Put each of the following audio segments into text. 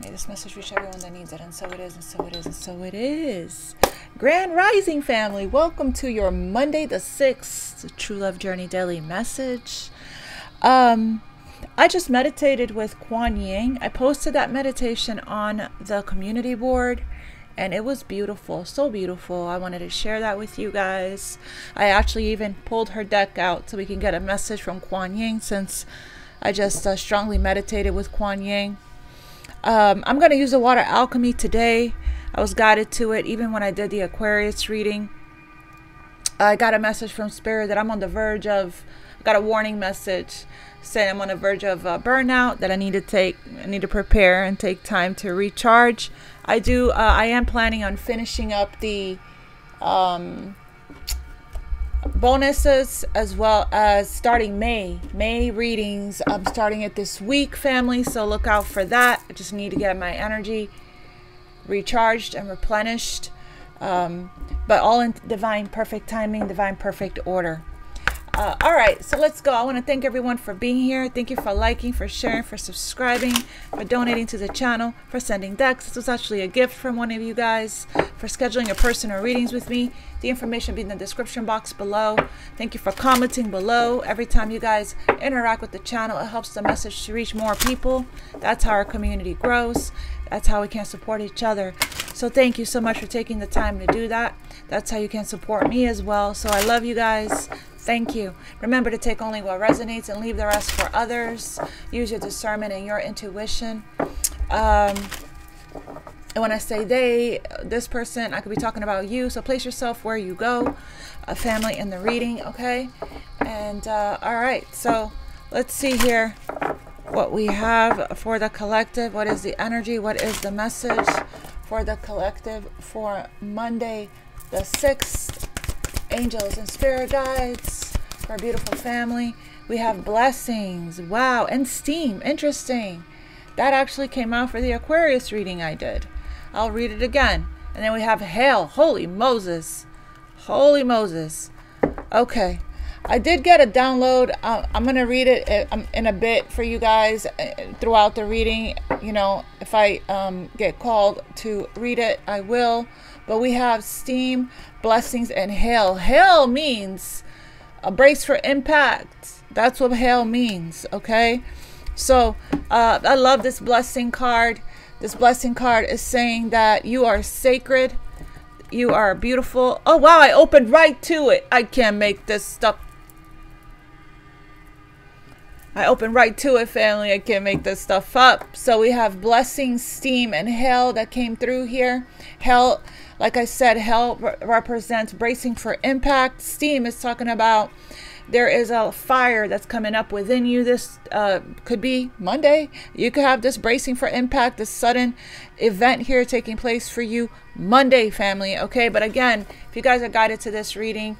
May this message reach everyone that needs it. And so it is, and so it is, and so it is. Grand Rising family, welcome to your Monday the 6th True Love Journey Daily Message. Um, I just meditated with Kuan Yin. I posted that meditation on the community board and it was beautiful, so beautiful. I wanted to share that with you guys. I actually even pulled her deck out so we can get a message from Kuan Yin since I just uh, strongly meditated with Kuan Yin. Um, I'm going to use the water alchemy today. I was guided to it even when I did the Aquarius reading. I got a message from Spirit that I'm on the verge of, got a warning message saying I'm on the verge of burnout, that I need to take, I need to prepare and take time to recharge. I do, uh, I am planning on finishing up the um, bonuses as well as starting May. May readings. I'm starting it this week, family, so look out for that. I just need to get my energy recharged and replenished. Um, but all in divine perfect timing, divine perfect order. Uh, all right, so let's go. I want to thank everyone for being here. Thank you for liking, for sharing, for subscribing, for donating to the channel, for sending decks. This was actually a gift from one of you guys, for scheduling a personal readings with me. The information will be in the description box below. Thank you for commenting below. Every time you guys interact with the channel, it helps the message to reach more people. That's how our community grows. That's how we can support each other. So thank you so much for taking the time to do that. That's how you can support me as well. So I love you guys. Thank you. Remember to take only what resonates and leave the rest for others. Use your discernment and your intuition. Um, and when I say they, this person, I could be talking about you. So place yourself where you go, a family in the reading, okay? And uh, all right, so let's see here what we have for the collective. What is the energy? What is the message for the collective for Monday, the 6th? angels and spirit guides for a beautiful family. We have blessings. Wow. And steam. Interesting. That actually came out for the Aquarius reading I did. I'll read it again. And then we have hail. Holy Moses. Holy Moses. Okay. I did get a download. Uh, I'm going to read it uh, um, in a bit for you guys uh, throughout the reading. You know, if I um, get called to read it, I will. But we have steam, blessings, and hail. Hail means a brace for impact. That's what hail means, okay? So uh, I love this blessing card. This blessing card is saying that you are sacred. You are beautiful. Oh, wow. I opened right to it. I can't make this stuff. I opened right to it, family. I can't make this stuff up. So we have blessing, steam, and hail that came through here. Hail like I said, hell re- represents bracing for impact. Steam is talking about there is a fire that's coming up within you. This uh, could be Monday. You could have this bracing for impact, this sudden event here taking place for you Monday, family. Okay, but again, if you guys are guided to this reading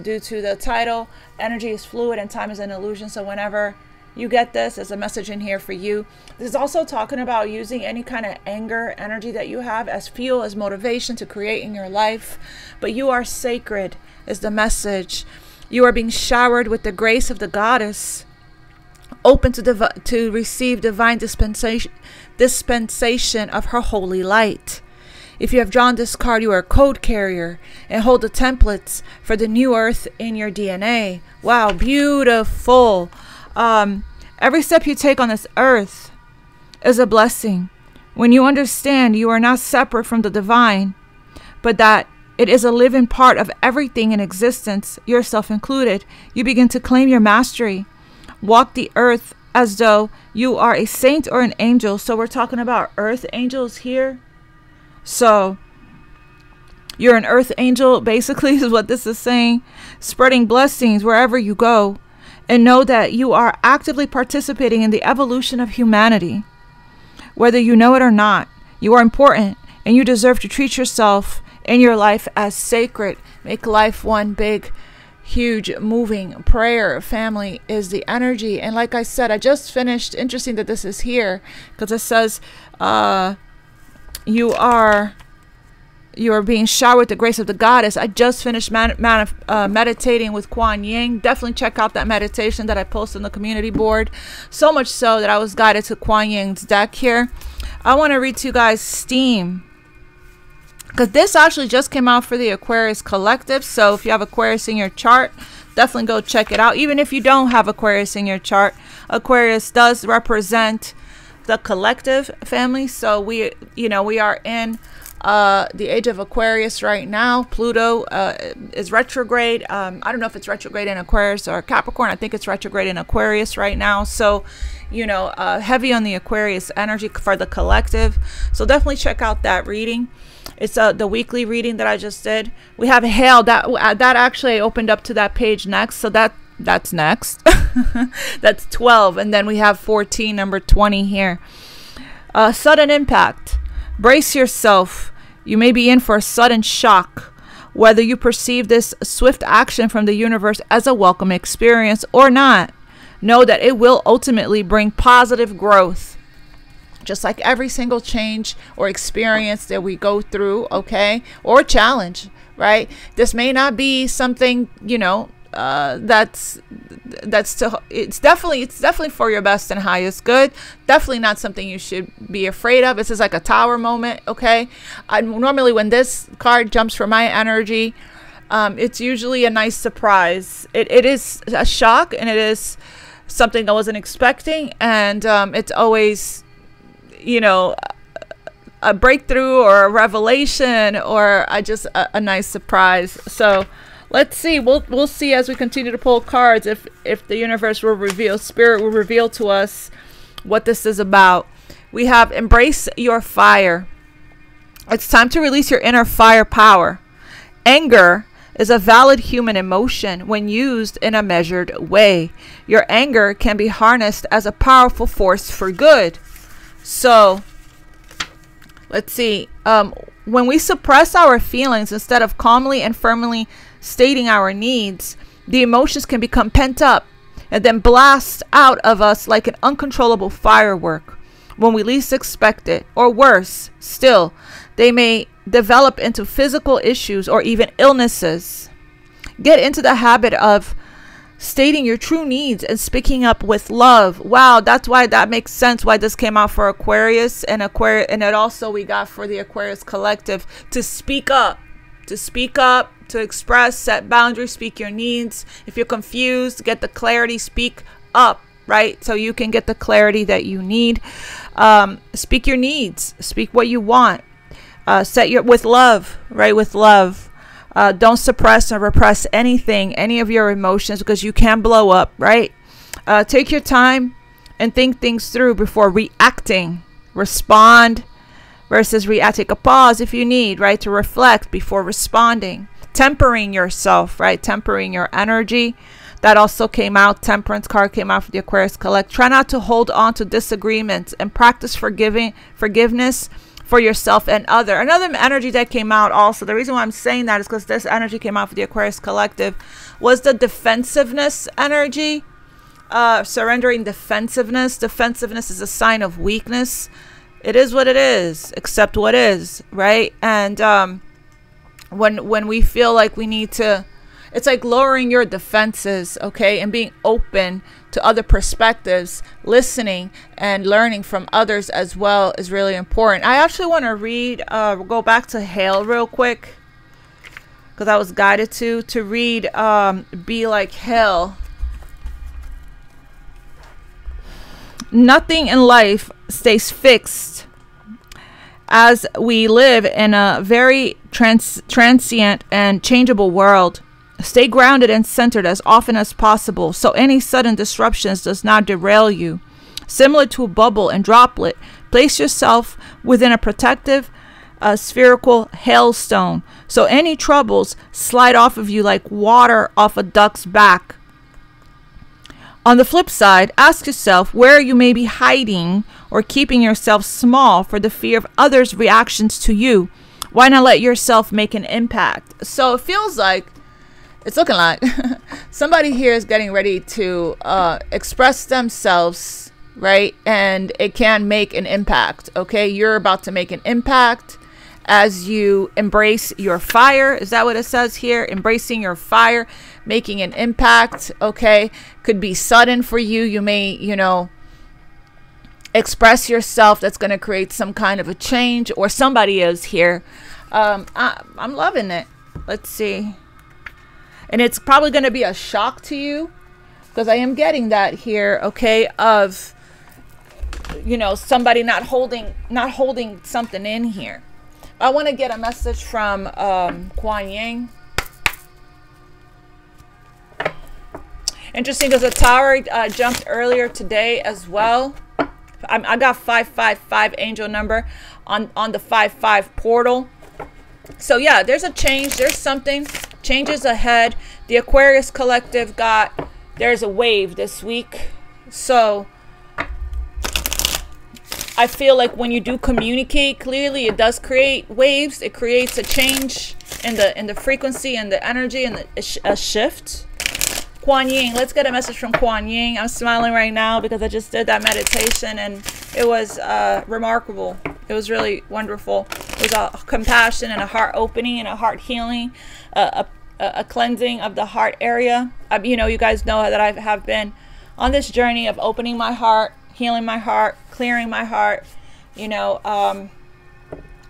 due to the title, energy is fluid and time is an illusion. So whenever you get this as a message in here for you. This is also talking about using any kind of anger energy that you have as fuel, as motivation to create in your life. But you are sacred, is the message. You are being showered with the grace of the goddess, open to, div- to receive divine dispensation, dispensation of her holy light. If you have drawn this card, you are a code carrier and hold the templates for the new earth in your DNA. Wow, beautiful. Um, every step you take on this earth is a blessing. When you understand you are not separate from the divine, but that it is a living part of everything in existence, yourself included, you begin to claim your mastery. Walk the earth as though you are a saint or an angel. So we're talking about earth angels here. So you're an earth angel, basically, is what this is saying. Spreading blessings wherever you go and know that you are actively participating in the evolution of humanity. Whether you know it or not, you are important and you deserve to treat yourself and your life as sacred. Make life one big, huge, moving prayer. Family is the energy. And like I said, I just finished. Interesting that this is here because it says, uh, you are you are being showered with the grace of the goddess. I just finished uh, meditating with Kuan Yin. Definitely check out that meditation that I posted on the community board. So much so that I was guided to Kuan Yin's deck here. I want to read to you guys Steam. Because this actually just came out for the Aquarius Collective. So if you have Aquarius in your chart, definitely go check it out. Even if you don't have Aquarius in your chart, Aquarius does represent the collective family. So we, you know, we are in uh, the age of Aquarius right now. Pluto uh, is retrograde. Um, I don't know if it's retrograde in Aquarius or Capricorn. I think it's retrograde in Aquarius right now. So, you know, uh, heavy on the Aquarius energy for the collective. So definitely check out that reading. It's uh, the weekly reading that I just did. We have hail that uh, that actually opened up to that page next. So that that's next. that's 12 and then we have 14 number 20 here. Uh, sudden impact. Brace yourself. You may be in for a sudden shock. Whether you perceive this swift action from the universe as a welcome experience or not, know that it will ultimately bring positive growth just like every single change or experience that we go through, okay, or challenge, right? This may not be something, you know, uh, that's that's to, it's definitely it's definitely for your best and highest good. Definitely not something you should be afraid of. This is like a tower moment okay? I, normally when this card jumps for my energy um, it's usually a nice surprise. It, it is a shock and it is something i wasn't expecting and um, it's always you know, a breakthrough or a revelation or a, just a, a nice surprise. So let's see. We'll we'll see as we continue to pull cards if if the universe will reveal, spirit will reveal to us what this is about. We have embrace your fire. It's time to release your inner fire power. Anger is a valid human emotion when used in a measured way. Your anger can be harnessed as a powerful force for good. So, let's see. Um, when we suppress our feelings instead of calmly and firmly stating our needs, the emotions can become pent up and then blast out of us like an uncontrollable firework when we least expect it. Or worse still, they may develop into physical issues or even illnesses. Get into the habit of stating your true needs and speaking up with love. Wow, that's why that makes sense why this came out for Aquarius and Aquarius and it also we got for the Aquarius collective to speak up, to speak up, to express, set boundaries, speak your needs. If you're confused, get the clarity, speak up, right? So you can get the clarity that you need. Um, speak your needs, speak what you want. Uh, set your with love, right? With love uh, don't suppress or repress anything, any of your emotions, because you can blow up, right? Uh, take your time and think things through before reacting. Respond versus react. Take a pause if you need, right? To reflect before responding. Tempering yourself, right? Tempering your energy. That also came out. Temperance card came out for the Aquarius Collect. Try not to hold on to disagreements and practice forgiving forgiveness for yourself and other. Another energy that came out also, the reason why I'm saying that is because this energy came out for the Aquarius Collective, was the defensiveness energy. Uh, surrendering defensiveness. Defensiveness is a sign of weakness. It is what it is. Accept what is, right? And um, when when we feel like we need to it's like lowering your defenses, okay, and being open to other perspectives, listening and learning from others as well is really important. I actually want to read, uh, go back to Hail real quick because I was guided to to read um, "Be Like Hell." Nothing in life stays fixed as we live in a very trans- transient and changeable world. Stay grounded and centered as often as possible so any sudden disruptions does not derail you. Similar to a bubble and droplet, place yourself within a protective uh, spherical hailstone so any troubles slide off of you like water off a duck's back. On the flip side, ask yourself where you may be hiding or keeping yourself small for the fear of others' reactions to you. Why not let yourself make an impact? So it feels like it's looking like somebody here is getting ready to uh, express themselves, right? And it can make an impact, okay? You're about to make an impact as you embrace your fire. Is that what it says here? Embracing your fire, making an impact, okay? Could be sudden for you. You may, you know, express yourself that's going to create some kind of a change or somebody is here. Um, I, i'm loving it. Let's see. And it's probably going to be a shock to you because i am getting that here okay of you know somebody not holding not holding something in here. I want to get a message from um Kuan Yin interesting because the tower uh, jumped earlier today as well. I, I got 555 angel number on on the 55 portal. So yeah there's a change. There's something. Changes ahead. The aquarius collective got there's a wave this week. So I feel like when you do communicate clearly, it does create waves. It creates a change in the in the frequency and the energy and the, a, sh a shift. Kuan Yin, let's get a message from Kuan Yin. I'm smiling right now because I just did that meditation and it was uh, remarkable. It was really wonderful. It was a compassion and a heart opening and a heart healing, a, a, cleansing of the heart area. You know, you guys know that I have been on this journey of opening my heart, healing my heart, clearing my heart, you know, um,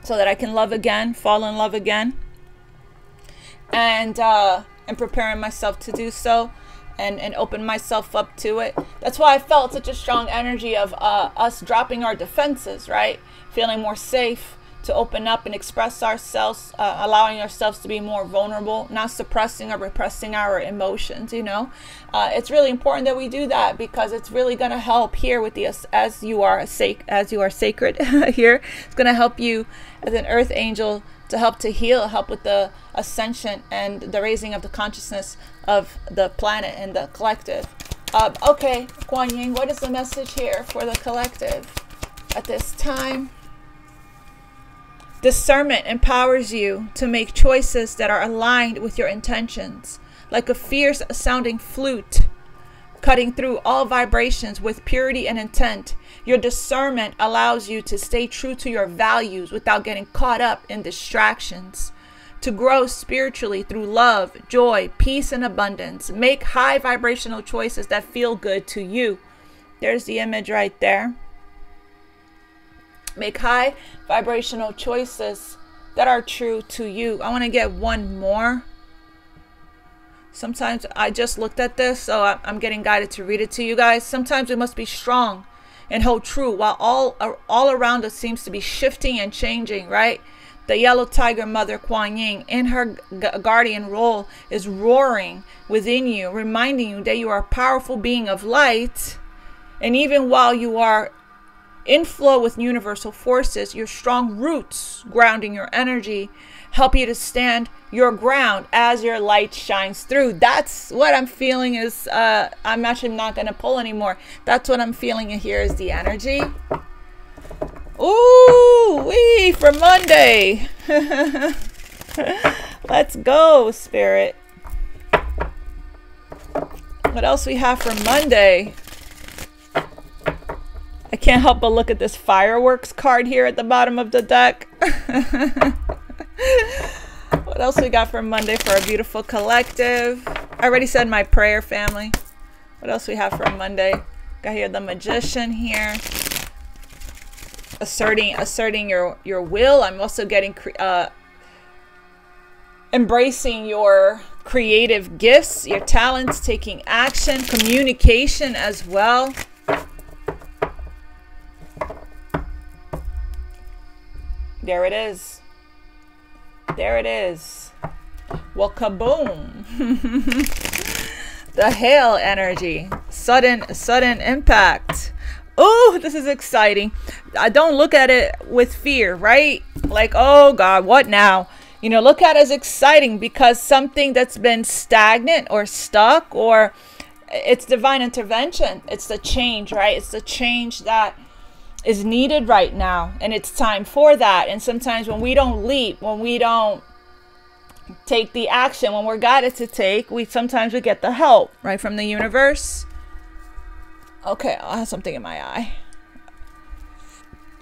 so that I can love again, fall in love again, and uh, and preparing myself to do so, and and open myself up to it. That's why I felt such a strong energy of uh, us dropping our defenses, right? Feeling more safe, to open up and express ourselves, uh, allowing ourselves to be more vulnerable, not suppressing or repressing our emotions. You know, uh, it's really important that we do that because it's really going to help here with the as you are a sac- as you are sacred here. It's going to help you as an earth angel to help to heal, help with the ascension and the raising of the consciousness of the planet and the collective. Uh, okay, Kuan Yin, what is the message here for the collective at this time? Discernment empowers you to make choices that are aligned with your intentions, like a fierce sounding flute, cutting through all vibrations with purity and intent. Your discernment allows you to stay true to your values without getting caught up in distractions. To grow spiritually through love, joy, peace, and abundance. Make high vibrational choices that feel good to you. There's the image right there. Make high vibrational choices that are true to you. I want to get one more. Sometimes I just looked at this, so I'm getting guided to read it to you guys. Sometimes we must be strong and hold true while all uh, all around us seems to be shifting and changing, right? The yellow tiger mother Kuan Yin in her guardian role is roaring within you, reminding you that you are a powerful being of light. And even while you are in flow with universal forces, your strong roots grounding your energy help you to stand your ground as your light shines through. That's what I'm feeling is uh, I'm actually not going to pull anymore. That's what I'm feeling here is the energy. Ooh, wee for Monday. Let's go, spirit. What else we have for Monday? I can't help but look at this fireworks card here at the bottom of the deck. what else we got for Monday for our beautiful collective? I already said my prayer family. What else we have for Monday? Got here the magician here. Asserting asserting your your will. I'm also getting uh embracing your creative gifts, your talents, taking action, communication as well. There it is. There it is. Well, kaboom. the hail energy. Sudden, sudden impact. Oh, this is exciting. I don't look at it with fear, right? Like, oh God, what now? You know, look at it as exciting because something that's been stagnant or stuck or it's divine intervention. It's the change, right? It's the change that is needed right now and it's time for that. And sometimes when we don't leap when we don't take the action when we're guided to take we sometimes we get the help right from the universe. Okay i have something in my eye.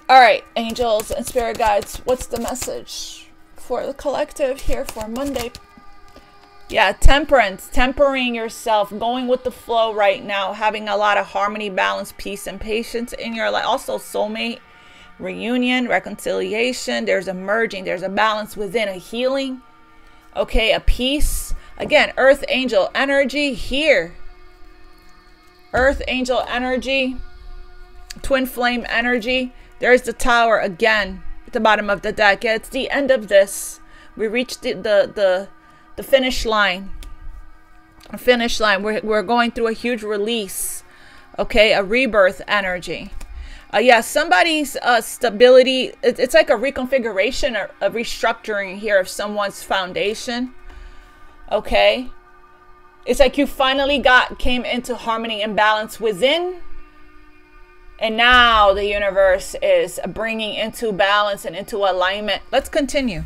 All right angels and spirit guides what's the message for the collective here for monday Yeah, temperance, tempering yourself, going with the flow right now, having a lot of harmony, balance, peace, and patience in your life. Also, soulmate, reunion, reconciliation. There's a merging, there's a balance within, a healing. Okay, a peace. Again, earth angel energy here. Earth angel energy, twin flame energy. There's the tower again at the bottom of the deck. It's the end of this. We reached the, the, the the finish line. A finish line. We're, we're going through a huge release. Okay, a rebirth energy. Uh, yeah, somebody's uh, stability, it, it's like a reconfiguration or a restructuring here of someone's foundation. Okay. It's like you finally got, came into harmony and balance within. And now the universe is bringing into balance and into alignment. Let's continue.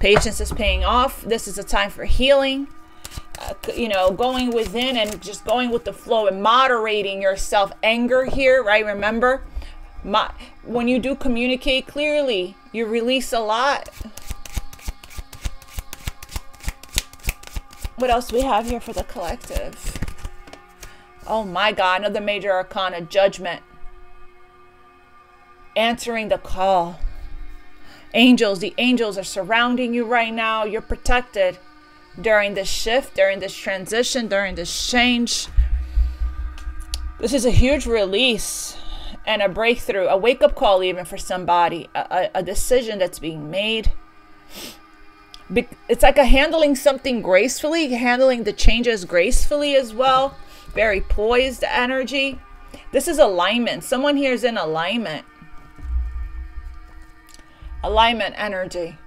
Patience is paying off. This is a time for healing. Uh, you know, going within and just going with the flow and moderating yourself. Anger here, right? Remember, my, when you do communicate clearly, you release a lot. What else we have here for the collective? Oh my God, another major arcana, judgment. Answering the call. Angels, the angels are surrounding you right now. You're protected during this shift, during this transition, during this change. This is a huge release and a breakthrough, a wake up call, even for somebody, a, a, decision that's being made. It's like a handling something gracefully, handling the changes gracefully as well. Very poised energy. This is alignment. Someone here is in alignment alignment energy.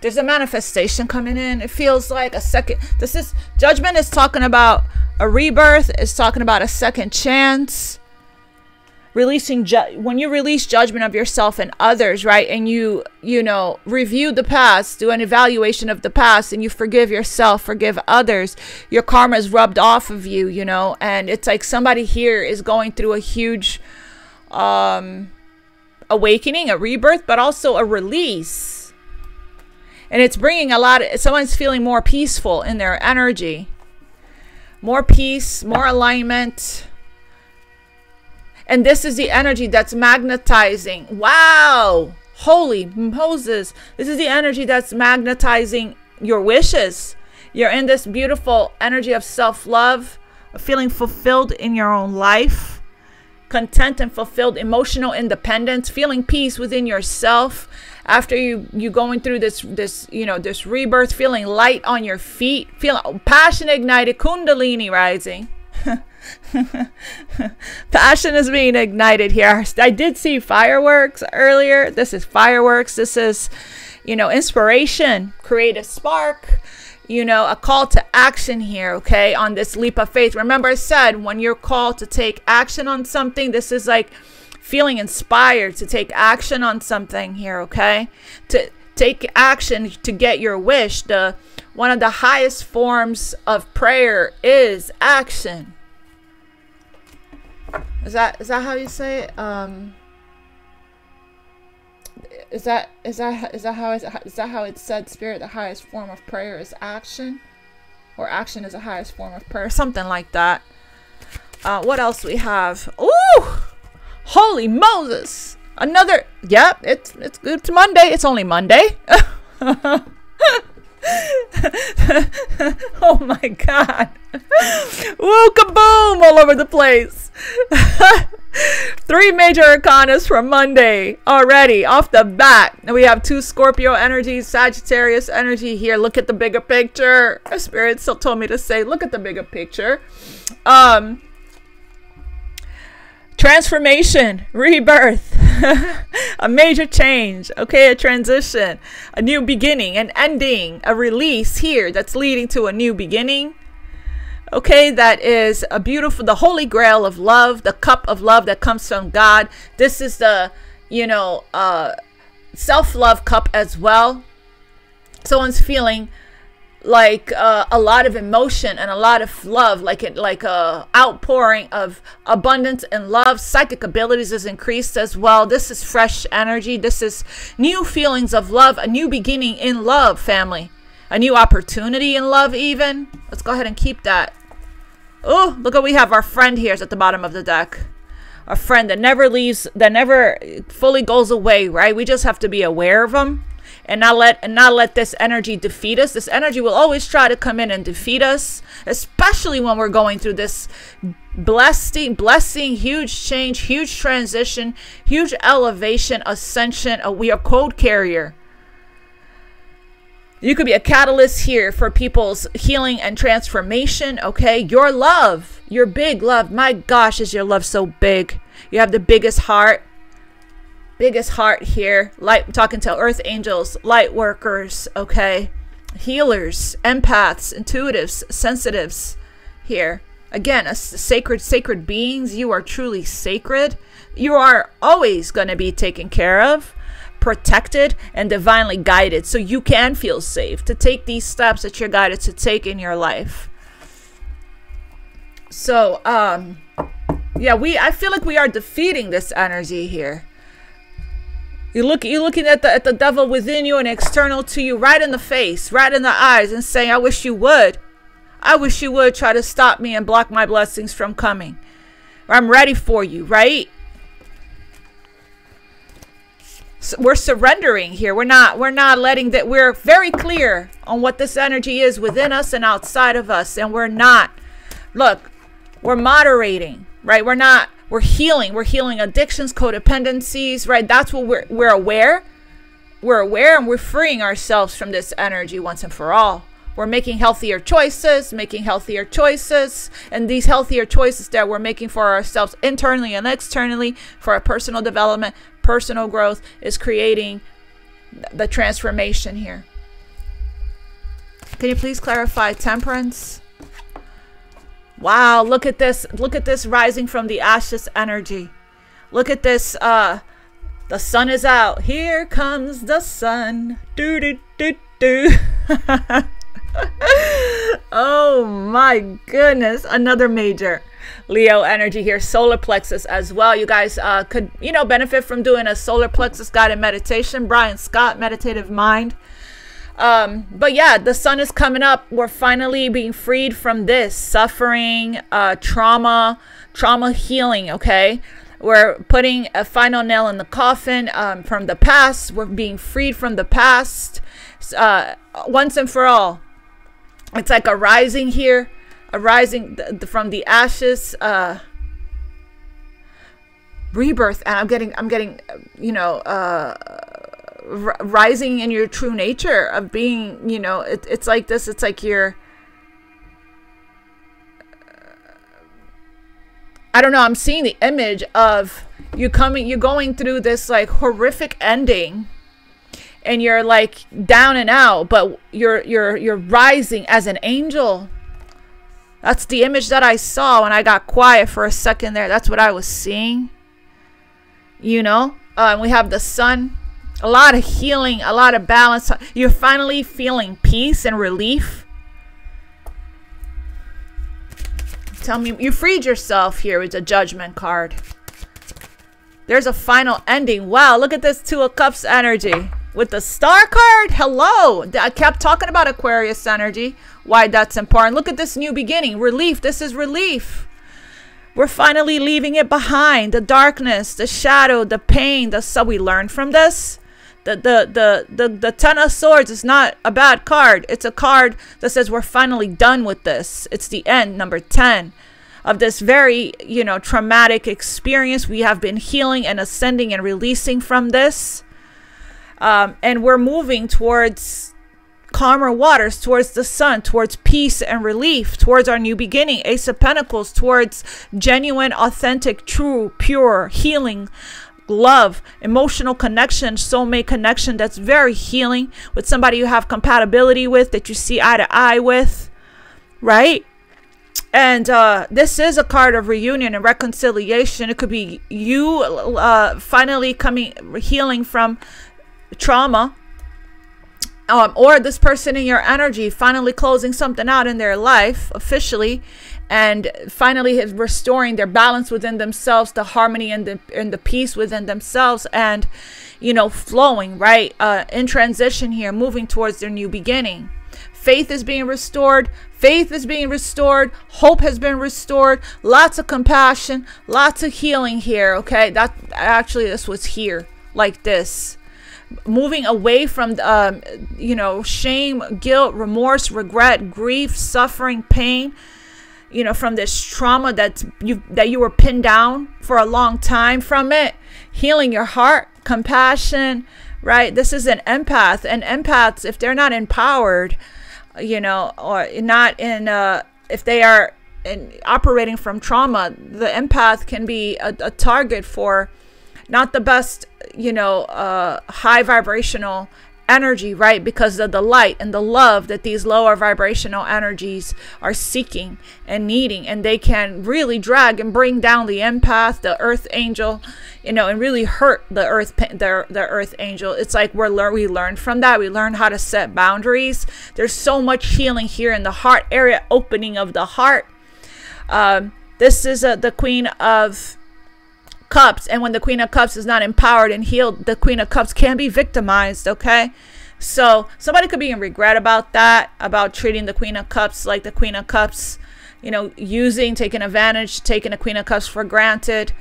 There's a manifestation coming in. It feels like a second. This is judgment is talking about a rebirth. It's talking about a second chance. Releasing when you release judgment of yourself and others, right? And you you know review the past, do an evaluation of the past, and you forgive yourself, forgive others. Your karma is rubbed off of you, you know. And it's like somebody here is going through a huge um awakening, a rebirth, but also a release. And it's bringing a lot of, someone's feeling more peaceful in their energy. More peace, more alignment. And this is the energy that's magnetizing. Wow. Holy Moses. This is the energy that's magnetizing your wishes. You're in this beautiful energy of self love, feeling fulfilled in your own life content and fulfilled emotional independence feeling peace within yourself after you you going through this this you know this rebirth feeling light on your feet feeling passion ignited kundalini rising. Passion is being ignited here. I did see fireworks earlier. This is fireworks. This is you know inspiration create a spark you know, a call to action here, okay, on this leap of faith. Remember, I said when you're called to take action on something, this is like feeling inspired to take action on something here, okay? To take action to get your wish. The one of the highest forms of prayer is action. Is that is that how you say it? Um is that is that is that how is, is that how it's said spirit the highest form of prayer is action? Or action is the highest form of prayer something like that. Uh, what else we have? Ooh! holy moses! Another yep it's it's good. To monday. It's only monday oh my god woo kaboom all over the place Three major arcanas for Monday already off the bat. And we have two Scorpio energies, Sagittarius energy here. Look at the bigger picture. A spirit still told me to say, look at the bigger picture. Um, transformation, rebirth, a major change, okay, a transition, a new beginning, an ending, a release here that's leading to a new beginning okay that is a beautiful the holy grail of love the cup of love that comes from god. This is the you know uh self-love cup as well. Someone's feeling like uh, a lot of emotion and a lot of love like it like a outpouring of abundance and love psychic abilities is increased as well this is fresh energy this is new feelings of love a new beginning in love family a new opportunity in love, even. Let's go ahead and keep that. Oh, look what we have. Our friend here is at the bottom of the deck. A friend that never leaves, that never fully goes away, right? We just have to be aware of them and not let and not let this energy defeat us. This energy will always try to come in and defeat us, especially when we're going through this blessing, blessing, huge change, huge transition, huge elevation, ascension. Uh, we are code carrier. You could be a catalyst here for people's healing and transformation. Okay, your love, your big love. My gosh, is your love so big? You have the biggest heart biggest heart here. Light talking to earth angels, light workers, okay? Healers, empaths, intuitives, sensitives here. Again, a sacred sacred beings, you are truly sacred. You are always going to be taken care of, protected, and divinely guided so you can feel safe to take these steps that you're guided to take in your life. So, um yeah, we I feel like we are defeating this energy here you look you're looking at the at the devil within you and external to you right in the face, right in the eyes, and saying, I wish you would. I wish you would try to stop me and block my blessings from coming. I'm ready for you, right? So we're surrendering here. We're not we're not letting that we're very clear on what this energy is within us and outside of us. And we're not look, we're moderating, right? We're not we're healing. We're healing addictions, codependencies, right? That's what we're we're aware. We're aware and we're freeing ourselves from this energy once and for all. We're making healthier choices, making healthier choices, and these healthier choices that we're making for ourselves internally and externally for our personal development, personal growth is creating the transformation here. Can you please clarify temperance? Wow, look at this. Look at this rising from the ashes energy. Look at this. Uh, the sun is out. Here comes the sun. Do do do do. oh my goodness. Another major Leo energy here. Solar plexus as well. You guys uh, could, you know, benefit from doing a solar plexus guided meditation. Brian Scott, Meditative Mind. Um, but yeah, the sun is coming up. We're finally being freed from this suffering, uh, trauma, trauma healing. Okay. We're putting a final nail in the coffin um, from the past. We're being freed from the past uh, once and for all. It's like a rising here, a rising th- from the ashes. Uh, rebirth and i'm getting i'm getting you know uh r- rising in your true nature of being you know it, it's like this it's like you're i don't know i'm seeing the image of you coming you're going through this like horrific ending and you're like down and out but you're you're you're rising as an angel. That's the image that i saw when i got quiet for a second there. That's what i was seeing you know? Uh, and we have the sun a lot of healing, a lot of balance. You're finally feeling peace and relief. Tell me, you freed yourself here with a judgment card. There's a final ending. Wow, look at this Two of Cups energy. With the star card, hello. I kept talking about Aquarius energy, why that's important. Look at this new beginning. Relief. This is relief. We're finally leaving it behind. The darkness, the shadow, the pain. The so we learn from this the, the the the the ten of swords is not a bad card. It's a card that says we're finally done with this. It's the end number 10 of this very you know traumatic experience we have been healing and ascending and releasing from this. Um, and we're moving towards calmer waters towards the sun towards peace and relief towards our new beginning ace of pentacles towards genuine authentic true pure healing love, emotional connection, soulmate connection that's very healing with somebody you have compatibility with, that you see eye to eye with, right? And uh, this is a card of reunion and reconciliation. It could be you uh, finally coming, healing from trauma um, or this person in your energy finally closing something out in their life officially and finally restoring their balance within themselves the harmony and the and the peace within themselves and you know flowing right uh, in transition here moving towards their new beginning Faith is being restored. Faith is being restored. Hope has been restored. Lots of compassion, lots of healing here. Okay, that actually this was here like this moving away from um, you know shame guilt remorse regret grief suffering pain you know from this trauma that you that you were pinned down for a long time from it. Healing your heart compassion right? This is an empath and empaths if they're not empowered you know or not in uh if they are in operating from trauma the empath can be a, a target for not the best you know uh high vibrational energy, right? Because of the light and the love that these lower vibrational energies are seeking and needing. And they can really drag and bring down the empath, the earth angel, you know, and really hurt the earth, the, the earth angel. It's like we're learn, we learned from that. We learned how to set boundaries. There's so much healing here in the heart area, opening of the heart. Um, this is uh, the queen of Cups. And when the Queen of Cups is not empowered and healed, the Queen of Cups can be victimized, okay? So somebody could be in regret about that, about treating the Queen of Cups like the Queen of Cups, you know, using, taking advantage, taking the Queen of Cups for granted,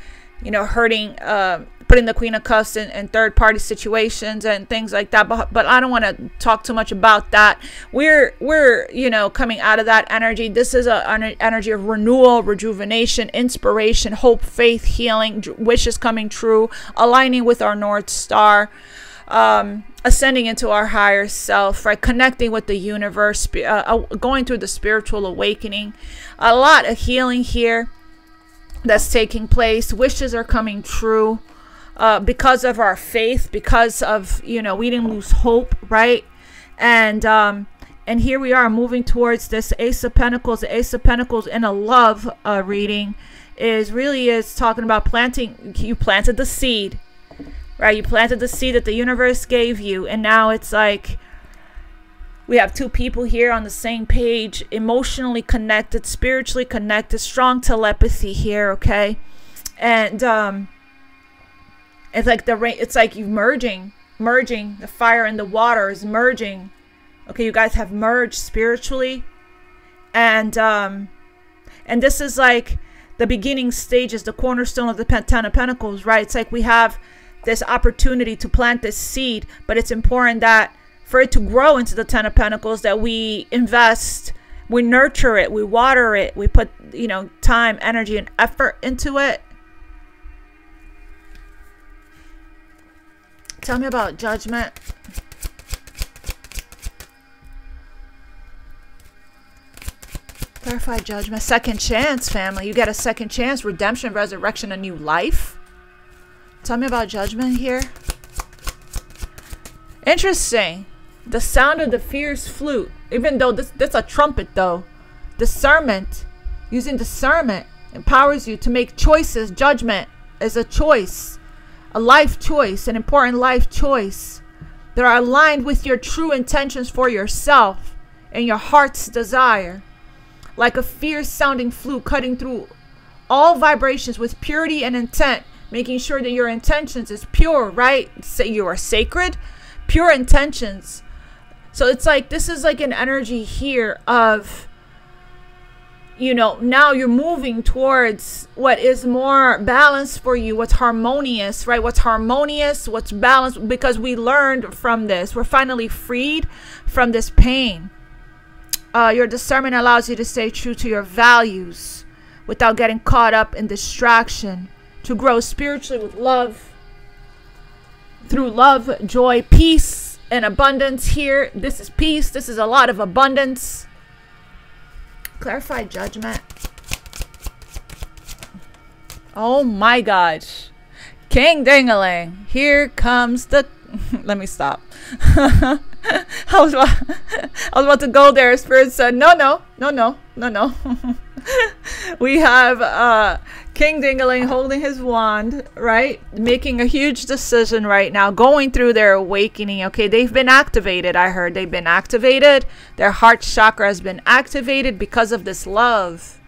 you know, hurting, uh, putting the Queen of Cups in, in third party situations and things like that. But, but I don't want to talk too much about that. We're, we're, you know, coming out of that energy. This is an energy of renewal, rejuvenation, inspiration, hope, faith, healing, wishes coming true, aligning with our North Star. Um, ascending into our higher self, right? Connecting with the universe, uh, going through the spiritual awakening. A lot of healing here that's taking place. Wishes are coming true uh, because of our faith, because of, you know, we didn't lose hope, right? And, um, and here we are moving towards this Ace of Pentacles. The Ace of Pentacles in a love uh, reading is really is talking about planting. You planted the seed, right? You planted the seed that the universe gave you, and now it's like we have two people here on the same page, emotionally connected, spiritually connected, strong telepathy here, okay? And um, it's like the rain. It's like you merging, merging. The fire and the water is merging. Okay, you guys have merged spiritually, and um, and this is like the beginning stages, the cornerstone of the Ten of Pentacles, right? It's like we have this opportunity to plant this seed, but it's important that for it to grow into the Ten of Pentacles, that we invest, we nurture it, we water it, we put you know time, energy, and effort into it Tell me about judgment. Clarify judgment. Second chance, family. You get a second chance. Redemption, resurrection, a new life. Tell me about judgment here. Interesting. The sound of the fierce flute. Even though this this a trumpet though. Discernment. Using discernment empowers you to make choices. Judgment is a choice a life choice, an important life choice that are aligned with your true intentions for yourself and your heart's desire. Like a fierce sounding flute cutting through all vibrations with purity and intent, making sure that your intentions is pure, right? Say you are sacred, pure intentions. So it's like this is like an energy here of you know, now you're moving towards what is more balanced for you, what's harmonious, right? What's harmonious, what's balanced, because we learned from this. We're finally freed from this pain. Uh, your discernment allows you to stay true to your values without getting caught up in distraction, to grow spiritually with love, through love, joy, peace, and abundance here. This is peace. This is a lot of abundance Clarify judgment. Oh my gosh. King Dingaling. Here comes the... Let me stop. I, was about, I was about to go there. Spirit said, no, no, no, no, no, no. we have uh, King Dingaling holding his wand, right? Making a huge decision right now, going through their awakening. Okay, they've been activated. I heard they've been activated. Their heart chakra has been activated because of this love,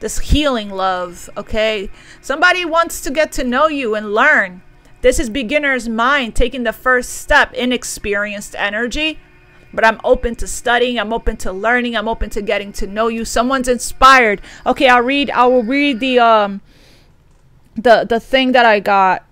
this healing love. Okay, somebody wants to get to know you and learn. This is beginner's mind taking the first step, inexperienced energy but I'm open to studying. I'm open to learning. I'm open to getting to know you. Someone's inspired. Okay, I'll read. I will read the um the the thing that I got.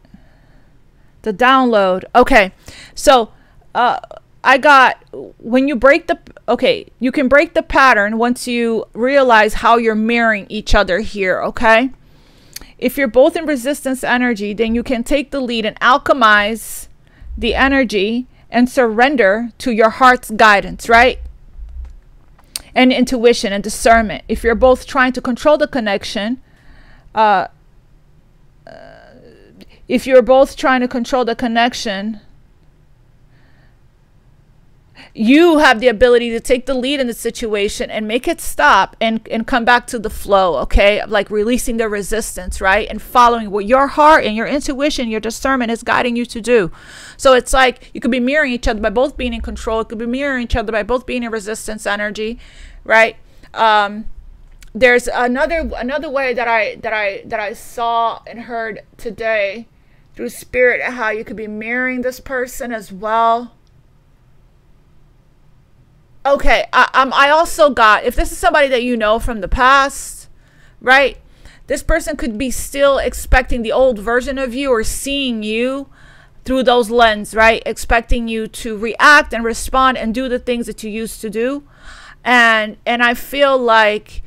The download. Okay, so uh I got when you break the okay, you can break the pattern once you realize how you're mirroring each other here, okay? If you're both in resistance energy, then you can take the lead and alchemize the energy and surrender to your heart's guidance, right? And intuition and discernment. If you're both trying to control the connection, uh, uh if you're both trying to control the connection, you have the ability to take the lead in the situation and make it stop and, and come back to the flow, okay? Like releasing the resistance, right? And following what your heart and your intuition, your discernment is guiding you to do. So it's like you could be mirroring each other by both being in control. It could be mirroring each other by both being in resistance energy, right? Um, there's another another way that I that I that I saw and heard today through spirit how you could be mirroring this person as well okay I, um, I also got if this is somebody that you know from the past right this person could be still expecting the old version of you or seeing you through those lens right expecting you to react and respond and do the things that you used to do. And and i feel like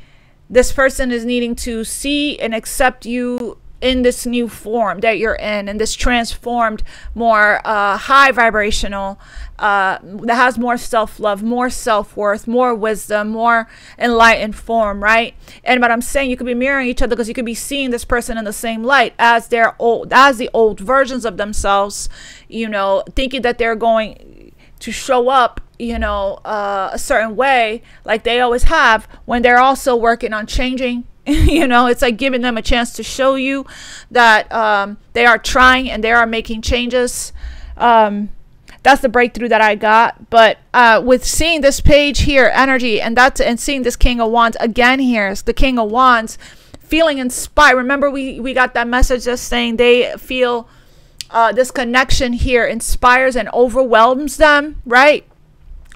this person is needing to see and accept you in this new form that you're in, in this transformed, more uh, high vibrational, uh, that has more self love, more self worth, more wisdom, more enlightened form, right? And what I'm saying, you could be mirroring each other because you could be seeing this person in the same light as their old, as the old versions of themselves, you know, thinking that they're going to show up you know, uh, a certain way, like they always have, when they're also working on changing you know it's like giving them a chance to show you that um, they are trying and they are making changes. Um, that's the breakthrough that i got. But uh, with seeing this page here energy and that's and seeing this king of wands again here is the king of wands feeling inspired. Remember we we got that message just saying they feel uh, this connection here inspires and overwhelms them right?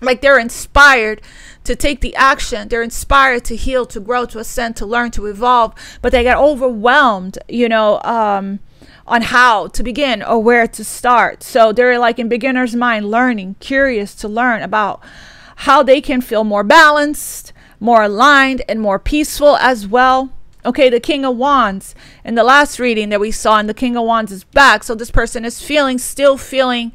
Like they're inspired to take the action. They're inspired to heal, to grow, to ascend, to learn, to evolve, but they get overwhelmed, you know, um, on how to begin or where to start. So they're like in beginner's mind, learning, curious to learn about how they can feel more balanced, more aligned, and more peaceful as well. Okay, the King of Wands in the last reading that we saw, and the King of Wands is back. So this person is feeling, still feeling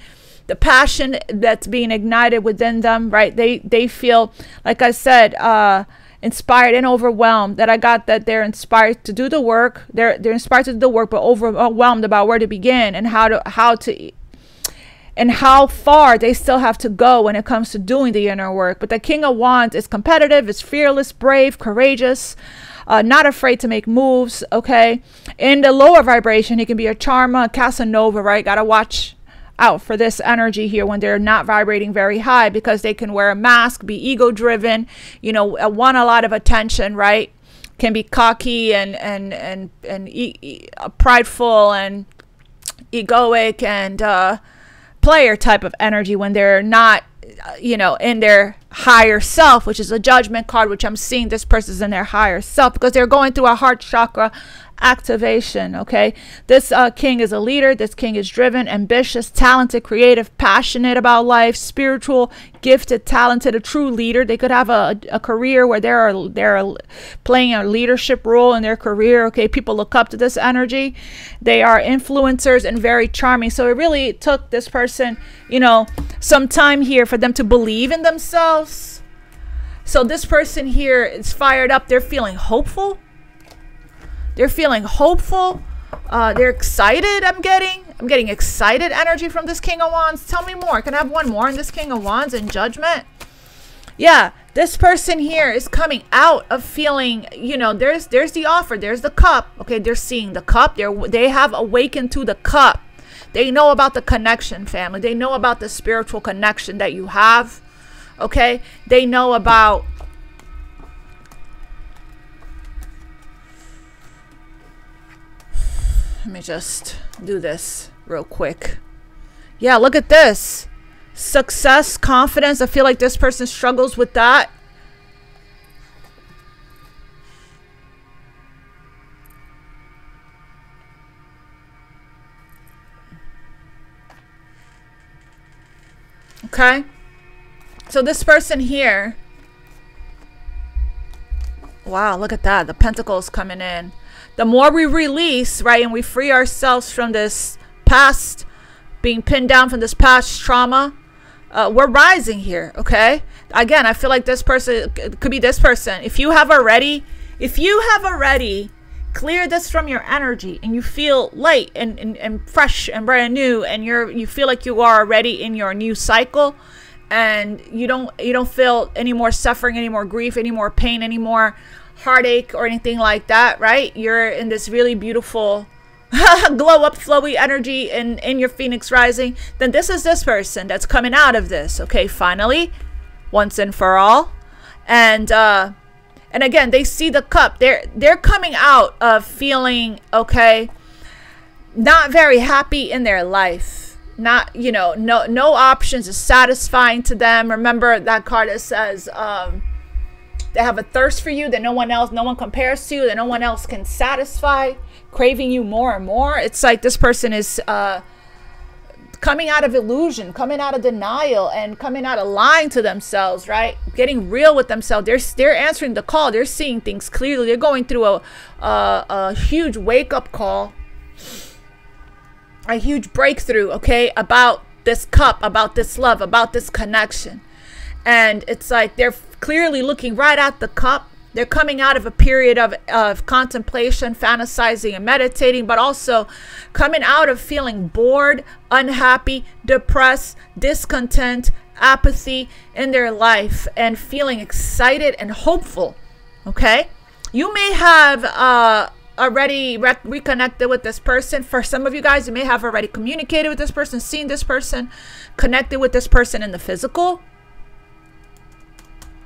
the passion that's being ignited within them, right? They they feel, like I said, uh, inspired and overwhelmed. That I got that they're inspired to do the work. They're they're inspired to do the work, but overwhelmed about where to begin and how to how to and how far they still have to go when it comes to doing the inner work. But the King of Wands is competitive, is fearless, brave, courageous. Uh, not afraid to make moves, okay? In the lower vibration, he can be a charmer, Casanova, right? Gotta watch out for this energy here when they're not vibrating very high because they can wear a mask, be ego driven, you know, uh, want a lot of attention, right? Can be cocky and and and and e- e- uh, prideful and egoic and uh, player type of energy when they're not uh, you know in their higher self which is a judgment card which i'm seeing this person's in their higher self because they're going through a heart chakra activation. Okay. This uh, king is a leader. This king is driven, ambitious, talented, creative, passionate about life, spiritual, gifted, talented, a true leader. They could have a, a career where they're, they're playing a leadership role in their career. Okay. People look up to this energy. They are influencers and very charming. So it really took this person, you know, some time here for them to believe in themselves. So this person here is fired up. They're feeling hopeful they're feeling hopeful. Uh, they're excited. I'm getting. I'm getting excited energy from this King of Wands. Tell me more. Can I have one more in this King of Wands in Judgment? Yeah, this person here is coming out of feeling. You know, there's there's the offer. There's the cup. Okay, they're seeing the cup. They're they have awakened to the cup. They know about the connection, family. They know about the spiritual connection that you have. Okay, they know about Let me just do this real quick. Yeah, look at this. success, confidence. I feel like this person struggles with that. Okay. So this person here. Wow, look at that. The pentacles coming in. The more we release, right, and we free ourselves from this past, being pinned down from this past trauma, uh, we're rising here, okay? Again, I feel like this person could be this person. If you have already, if you have already clear this from your energy and you feel light and, and, and fresh and brand new and you're you feel like you are already in your new cycle and you don't you don't feel any more suffering any more grief any more pain any more heartache or anything like that right? You're in this really beautiful glow up flowy energy in in your phoenix rising then this is this person that's coming out of this okay? Finally once and for all. And uh and again they see the cup. They're they're coming out of feeling okay not very happy in their life. Not you know no no options is satisfying to them. Remember that card that says um they have a thirst for you that no one else no one compares to that no one else can satisfy craving you more and more it's like this person is uh coming out of illusion, coming out of denial, and coming out of lying to themselves, right? Getting real with themselves. They're they're answering the call. They're seeing things clearly. They're going through a a, a huge wake up call, a huge breakthrough. Okay, about this cup, about this love, about this connection, and it's like they're clearly looking right at the cup they're coming out of a period of, of contemplation, fantasizing, and meditating, but also coming out of feeling bored, unhappy, depressed, discontent, apathy in their life, and feeling excited and hopeful. Okay? You may have uh, already re- reconnected with this person. For some of you guys, you may have already communicated with this person, seen this person, connected with this person in the physical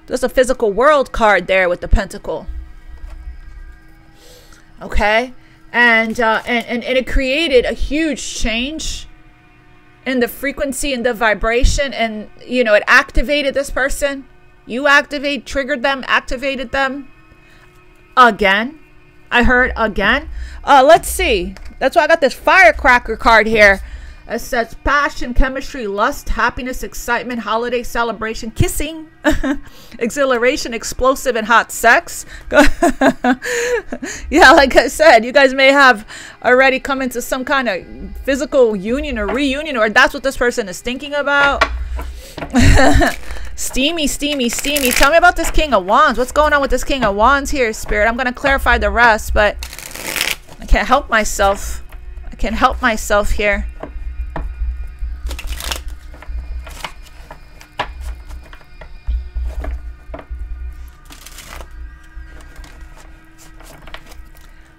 there's a physical world card there with the pentacle. Okay? And, uh, and, and, and it created a huge change in the frequency and the vibration. And, you know, it activated this person. You activate, triggered them, activated them. Again. I heard again. Uh, let's see. That's why I got this firecracker card here. It says passion, chemistry, lust, happiness, excitement, holiday celebration, kissing, exhilaration, explosive, and hot sex. yeah, like I said, you guys may have already come into some kind of physical union or reunion, or that's what this person is thinking about. steamy, steamy, steamy. Tell me about this King of Wands. What's going on with this King of Wands here, Spirit? I'm going to clarify the rest, but I can't help myself. I can't help myself here.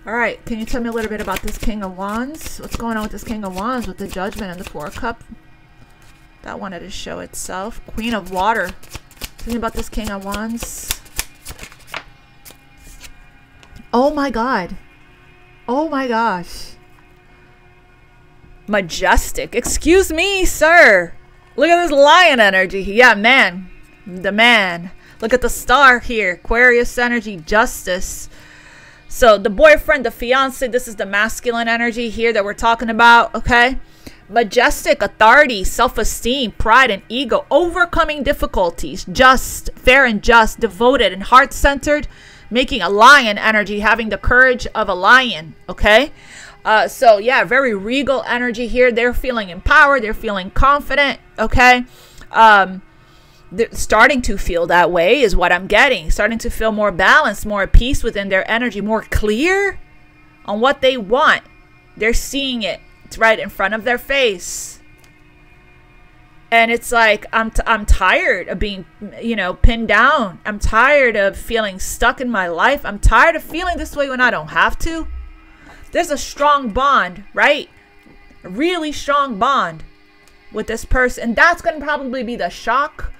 All right, can you tell me a little bit about this King of Wands? What's going on with this King of Wands with the Judgment and the Four Cup? That wanted to show itself. Queen of Water. Tell me about this King of Wands. Oh my God. Oh my gosh. Majestic. Excuse me, sir. Look at this lion energy. Yeah, man. The man. Look at the star here. Aquarius energy. Justice. So the boyfriend, the fiance, this is the masculine energy here that we're talking about, okay? Majestic authority, self esteem, pride, and ego, overcoming difficulties, just, fair and just, devoted and heart centered, making a lion energy, having the courage of a lion, okay? Uh, so, yeah, very regal energy here. They're feeling empowered, they're feeling confident, okay? Um, starting to feel that way is what I'm getting. Starting to feel more balanced, more at peace within their energy, more clear on what they want. They're seeing it. It's right in front of their face. And it's like I'm t- I'm tired of being, you know, pinned down. I'm tired of feeling stuck in my life. I'm tired of feeling this way when I don't have to. There's a strong bond, right? A really strong bond with this person. And that's going to probably be the shock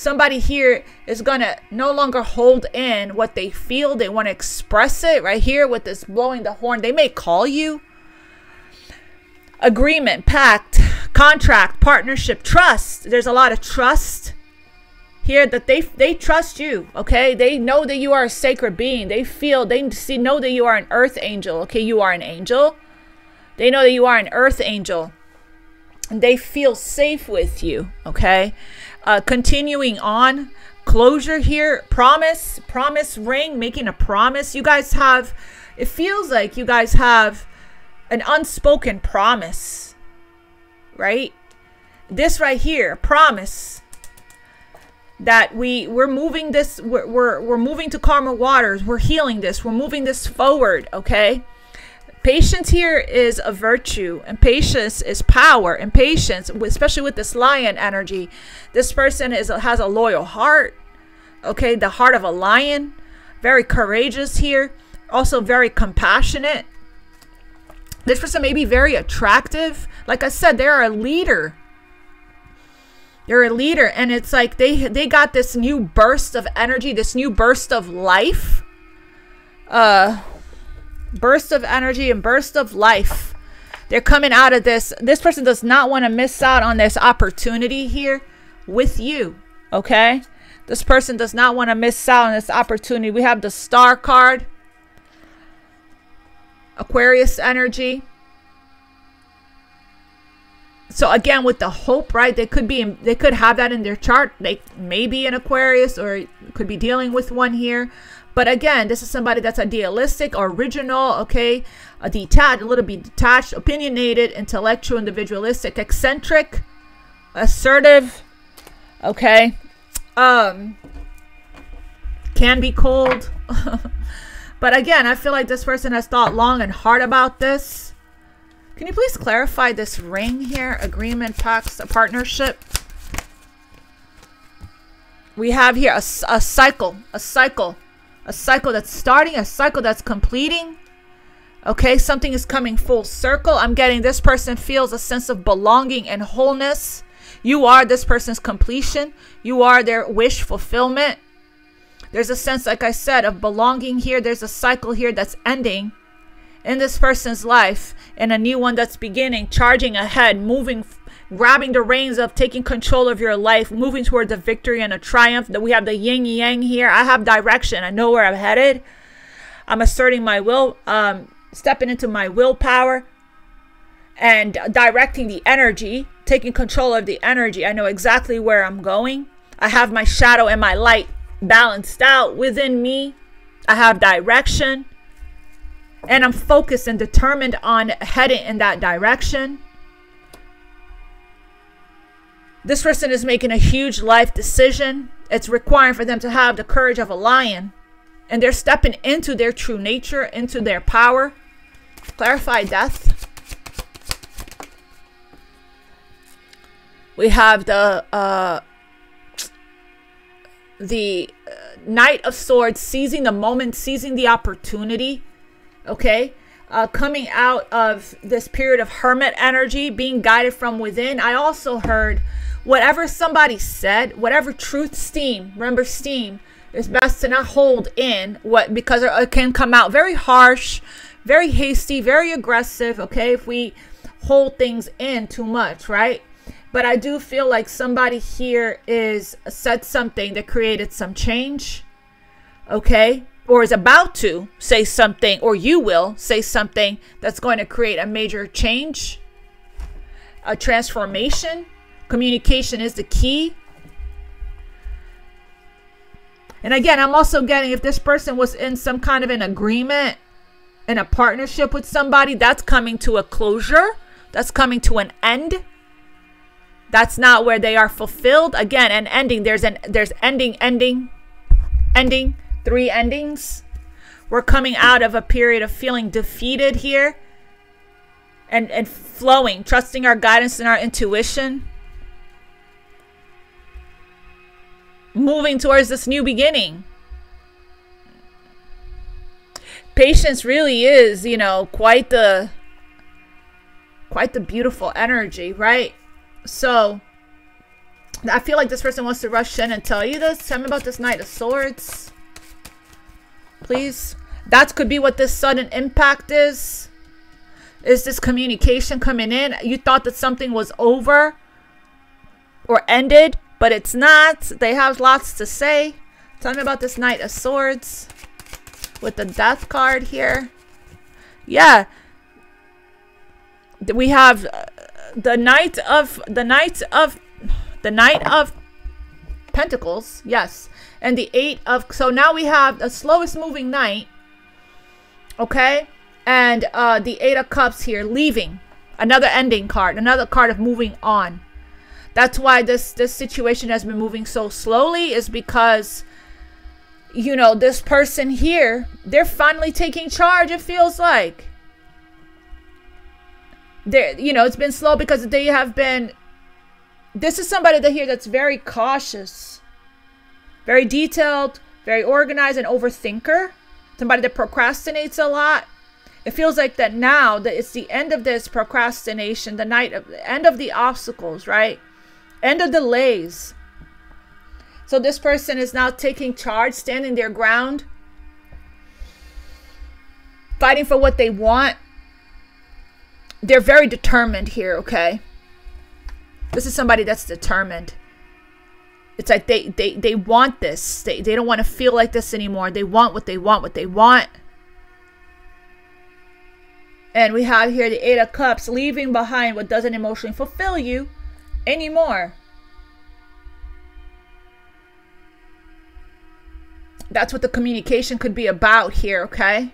somebody here is going to no longer hold in what they feel. They want to express it right here with this blowing the horn. They may call you. Agreement, pact, contract, partnership, trust. There's a lot of trust here that they they trust you okay they know that you are a sacred being they feel they see know that you are an earth angel okay you are an angel they know that you are an earth angel and they feel safe with you okay uh, continuing on closure here. Promise promise ring making a promise. You guys have it feels like you guys have an unspoken promise right? This right here promise that we we're moving this we're, we're, we're moving to karma waters. We're healing this. We're moving this forward okay patience here is a virtue and patience is power and patience especially with this lion energy this person is has a loyal heart okay? The heart of a lion very courageous here also very compassionate. This person may be very attractive. Like i said they're a leader. You're a leader and it's like they they got this new burst of energy this new burst of life. Uh burst of energy and burst of life. They're coming out of this. This person does not want to miss out on this opportunity here with you okay? This person does not want to miss out on this opportunity. We have the star card aquarius energy. So again with the hope right they could be in, they could have that in their chart. They may be an aquarius or could be dealing with one here but again this is somebody that's idealistic original okay a detached a little bit detached opinionated intellectual individualistic eccentric assertive okay um can be cold but again i feel like this person has thought long and hard about this can you please clarify this ring here? Agreement, pacts, a partnership. We have here a, a cycle, a cycle, a cycle that's starting, a cycle that's completing. Okay, something is coming full circle. I'm getting this person feels a sense of belonging and wholeness. You are this person's completion. You are their wish fulfillment. There's a sense, like I said, of belonging here. There's a cycle here that's ending in this person's life and a new one that's beginning, charging ahead, moving, grabbing the reins of taking control of your life, moving towards a victory and a triumph. That we have the yin yang here. I have direction. I know where I'm headed. I'm asserting my will, um, stepping into my willpower and directing the energy, taking control of the energy. I know exactly where I'm going. I have my shadow and my light balanced out within me. I have direction and I'm focused and determined on heading in that direction. This person is making a huge life decision. It's requiring for them to have the courage of a lion. And they're stepping into their true nature, into their power. Clarify death. We have the uh, the uh, Knight of Swords seizing the moment, seizing the opportunity okay? Uh, coming out of this period of hermit energy, being guided from within. I also heard whatever somebody said, whatever truth steam, remember steam, it's best to not hold in what because it can come out very harsh, very hasty, very aggressive, okay? If we hold things in too much, right? But I do feel like somebody here is said something that created some change, okay? or is about to say something, or you will say something that's going to create a major change, a transformation. Communication is the key. And again, I'm also getting if this person was in some kind of an agreement, in a partnership with somebody, that's coming to a closure, that's coming to an end. That's not where they are fulfilled. Again, an ending. There's an there's ending, ending, ending three endings. We're coming out of a period of feeling defeated here and, and flowing, trusting our guidance and our intuition. Moving towards this new beginning. Patience really is, you know, quite the quite the beautiful energy, right? So I feel like this person wants to rush in and tell you this. Tell me about this Knight of Swords please. That could be what this sudden impact is. is this communication coming in. You thought that something was over or ended, but it's not. They have lots to say. Tell me about this Knight of Swords with the Death card here. Yeah. We have uh, the Knight of the Knight of the Knight of Pentacles. Yes. And the Eight of so now we have the slowest moving knight. Okay? and uh, the Eight of Cups here, leaving. Another ending card, another card of moving on. That's why this this situation has been moving so slowly is because you know, this person here, they're finally taking charge it feels like. There you know, it's been slow because they have been this is somebody that here that's very cautious. Very detailed, very organized and overthinker. Somebody that procrastinates a lot it feels like that now that it's the end of this procrastination, the night of the end of the obstacles, right? End of delays. So this person is now taking charge, standing their ground, fighting for what they want. They're very determined here, okay? This is somebody that's determined. It's like they they they want this. They they don't want to feel like this anymore. They want what they want, what they want. And we have here the Eight of Cups, leaving behind what doesn't emotionally fulfill you anymore. That's what the communication could be about here, okay?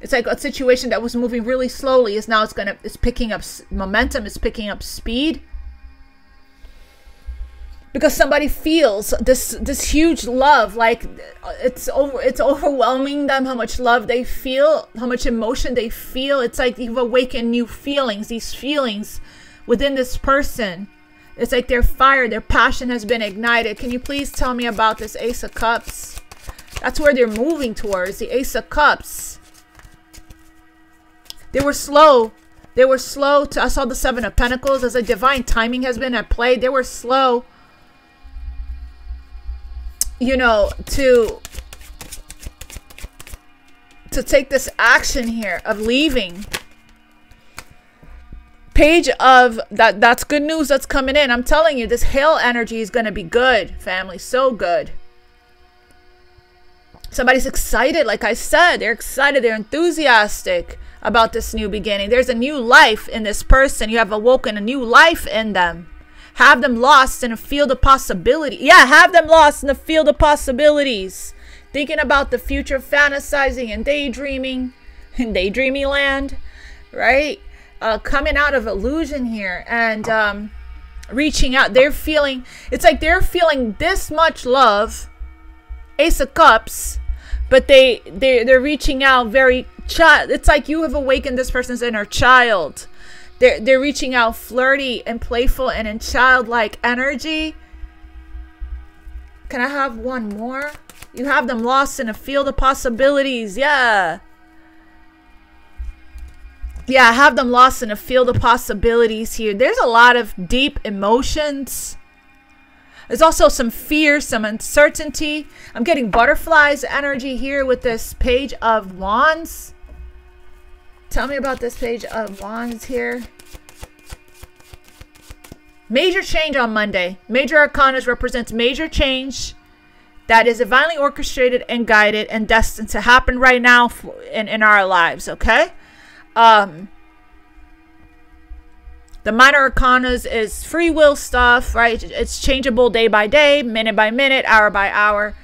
It's like a situation that was moving really slowly is now it's gonna it's picking up momentum, it's picking up speed because somebody feels this this huge love like it's over it's overwhelming them how much love they feel how much emotion they feel. It's like you've awakened new feelings these feelings within this person. It's like their fire their passion has been ignited. Can you please tell me about this ace of cups? That's where they're moving towards the ace of cups. They were slow. They were slow to i saw the seven of pentacles as a divine timing has been at play. They were slow you know, to to take this action here of leaving. Page of that that's good news that's coming in. I'm telling you, this hail energy is going to be good, family, so good. Somebody's excited, like I said, they're excited, they're enthusiastic about this new beginning. There's a new life in this person. You have awoken a new life in them. Have them lost in a field of possibility. Yeah, have them lost in the field of possibilities. Thinking about the future, fantasizing and daydreaming in daydreamy land, right? Uh, coming out of illusion here and um, reaching out. They're feeling, it's like they're feeling this much love, Ace of Cups, but they, they, they're reaching out very child. It's like you have awakened this person's inner child they're, they're reaching out flirty and playful and in childlike energy. Can I have one more? You have them lost in a field of possibilities. Yeah. Yeah, I have them lost in a field of possibilities here. There's a lot of deep emotions. There's also some fear, some uncertainty. I'm getting butterflies energy here with this page of wands. Tell me about this page of wands here. Major change on Monday. Major arcanas represents major change that is divinely orchestrated and guided and destined to happen right now in, in our lives, okay? Um, the minor arcanas is free will stuff, right? It's changeable day by day, minute by minute, hour by hour.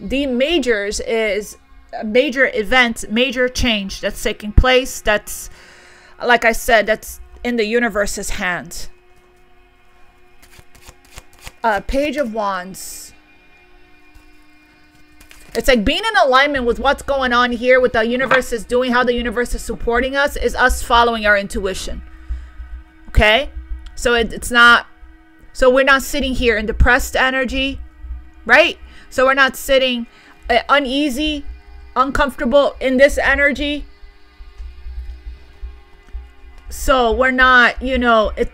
The majors is major event, major change that's taking place. That's, like I said, that's in the universe's hands uh, Page of Wands. It's like being in alignment with what's going on here, with the universe is doing, how the universe is supporting us, is us following our intuition. Okay? So it, it's not, so we're not sitting here in depressed energy, right? So we're not sitting uh, uneasy, uncomfortable in this energy. So we're not, you know, it,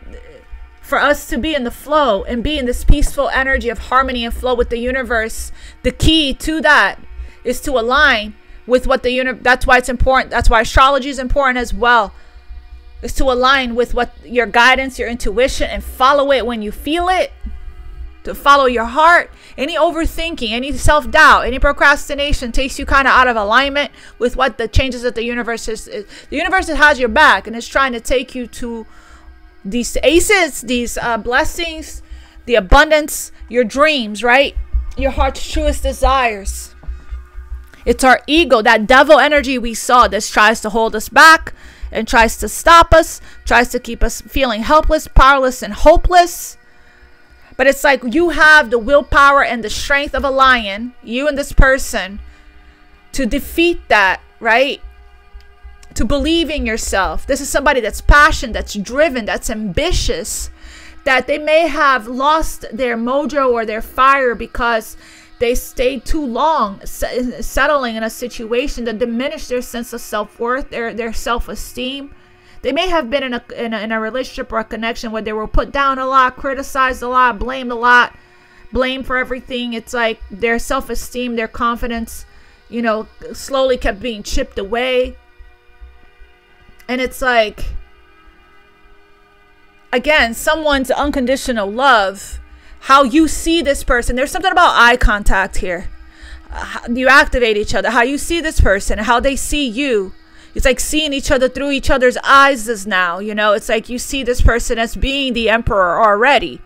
for us to be in the flow and be in this peaceful energy of harmony and flow with the universe, the key to that is to align with what the universe that's why it's important that's why astrology is important as well is to align with what your guidance your intuition and follow it when you feel it to follow your heart. Any overthinking any self-doubt any procrastination takes you kind of out of alignment with what the changes that the universe is, is the universe has your back and it's trying to take you to these aces these uh, blessings the abundance your dreams right? Your heart's truest desires. It's our ego, that devil energy we saw that tries to hold us back and tries to stop us, tries to keep us feeling helpless, powerless, and hopeless. But it's like you have the willpower and the strength of a lion, you and this person, to defeat that, right? To believe in yourself. This is somebody that's passionate, that's driven, that's ambitious, that they may have lost their mojo or their fire because they stayed too long settling in a situation that diminished their sense of self-worth, their, their self-esteem. They may have been in a, in a, in a relationship or a connection where they were put down a lot, criticized a lot, blamed a lot, blamed for everything. It's like their self-esteem, their confidence, you know, slowly kept being chipped away. And it's like, again, someone's unconditional love how you see this person. There's something about eye contact here. You activate each other. How you see this person, how they see you. It's like seeing each other through each other's eyes is now, you know. It's like you see this person as being the emperor already.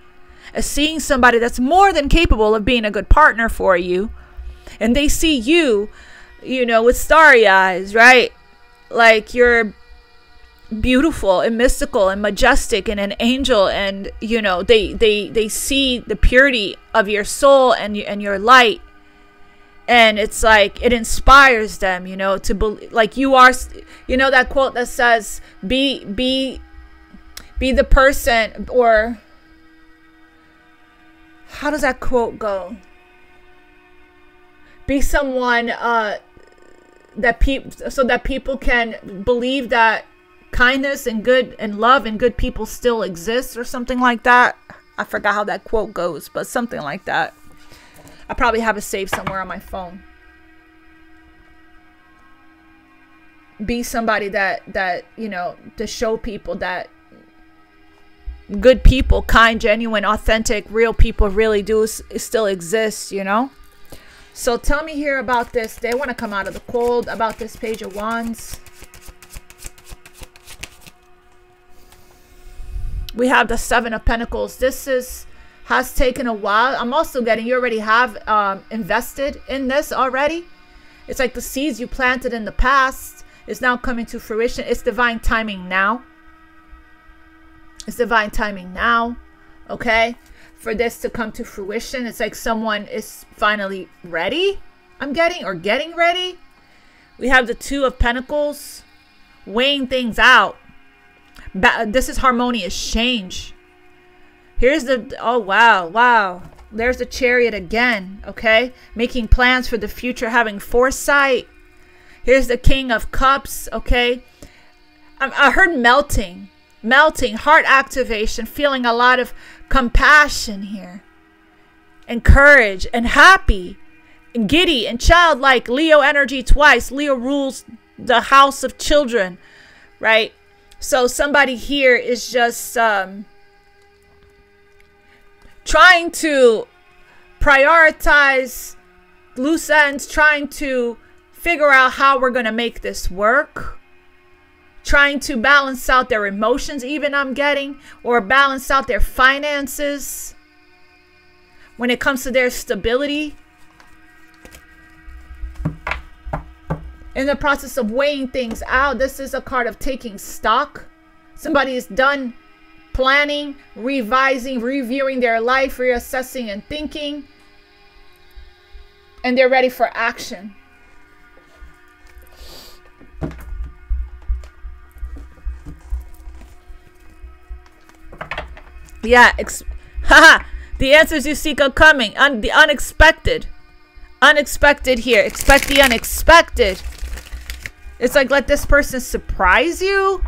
As seeing somebody that's more than capable of being a good partner for you. And they see you, you know, with starry eyes, right? Like you're beautiful and mystical and majestic and an angel and you know they they they see the purity of your soul and and your light and it's like it inspires them you know to believe like you are you know that quote that says be be be the person or how does that quote go be someone uh that people so that people can believe that kindness and good and love and good people still exist or something like that. I forgot how that quote goes, but something like that. I probably have it saved somewhere on my phone. Be somebody that that, you know, to show people that good people, kind, genuine, authentic, real people really do still exist, you know? So tell me here about this. They want to come out of the cold about this page of wands. we have the seven of pentacles this is has taken a while. I'm also getting you already have um, invested in this already. It's like the seeds you planted in the past is now coming to fruition. It's divine timing now. It's divine timing now okay? For this to come to fruition it's like someone is finally ready i'm getting or getting ready. We have the two of pentacles weighing things out. Ba this is harmonious change. Here's the, oh, wow, wow. There's the chariot again, okay? Making plans for the future, having foresight. Here's the king of cups, okay? I, I heard melting, melting, heart activation, feeling a lot of compassion here. And courage and happy and giddy and childlike. Leo energy twice. Leo rules the house of children, right? So somebody here is just um, trying to prioritize loose ends, trying to figure out how we're going to make this work, trying to balance out their emotions, even I'm getting, or balance out their finances when it comes to their stability. in the process of weighing things out. This is a card of taking stock. Somebody is done planning, revising, reviewing their life, reassessing, and thinking. And they're ready for action. Yeah, ex- haha. the answers you seek are coming. Un- the unexpected. Unexpected here. Expect the unexpected. It's like let this person surprise you.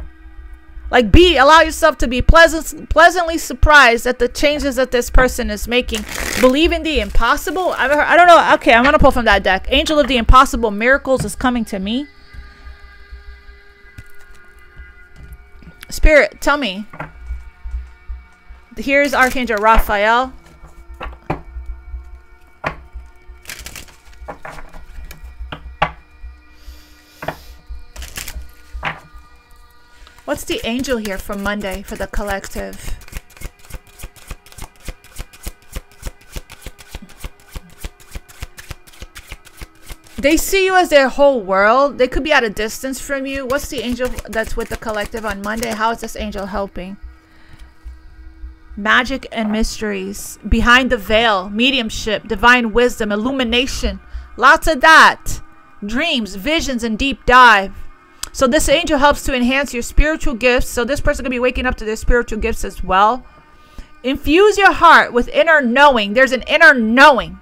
Like be allow yourself to be pleasant, pleasantly surprised at the changes that this person is making. Believe in the impossible. I, I don't know. Okay, I'm gonna pull from that deck. Angel of the impossible miracles is coming to me. Spirit, tell me. Here's Archangel Raphael. What's the angel here for Monday for the collective? They see you as their whole world. They could be at a distance from you. What's the angel that's with the collective on Monday? How is this angel helping? Magic and mysteries. Behind the veil. Mediumship. Divine wisdom. Illumination. Lots of that. Dreams, visions, and deep dive. So this angel helps to enhance your spiritual gifts. So this person could be waking up to their spiritual gifts as well. Infuse your heart with inner knowing. There's an inner knowing.